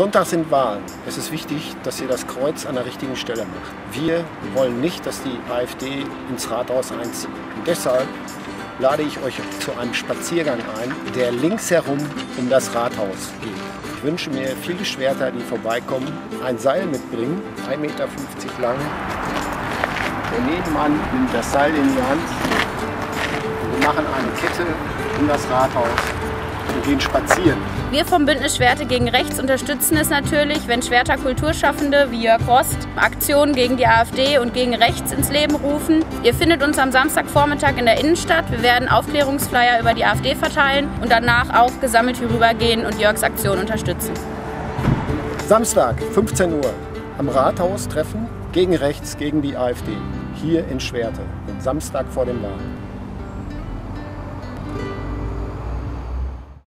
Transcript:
Sonntag sind Wahlen. Es ist wichtig, dass ihr das Kreuz an der richtigen Stelle macht. Wir wollen nicht, dass die AfD ins Rathaus einzieht. Und deshalb lade ich euch zu einem Spaziergang ein, der links herum um das Rathaus geht. Ich wünsche mir viele Schwerter, die vorbeikommen, ein Seil mitbringen, 1,50 Meter lang. Der Nebenmann nimmt das Seil in die Hand. Wir machen eine Kette um das Rathaus und gehen spazieren. Wir vom Bündnis Schwerte gegen Rechts unterstützen es natürlich, wenn Schwerter Kulturschaffende wie Jörg Rost Aktionen gegen die AfD und gegen Rechts ins Leben rufen. Ihr findet uns am Samstagvormittag in der Innenstadt. Wir werden Aufklärungsflyer über die AfD verteilen und danach auch gesammelt hier rübergehen und Jörgs Aktion unterstützen. Samstag, 15 Uhr, am Rathaus treffen gegen Rechts, gegen die AfD. Hier in Schwerte, Samstag vor den Wahlen.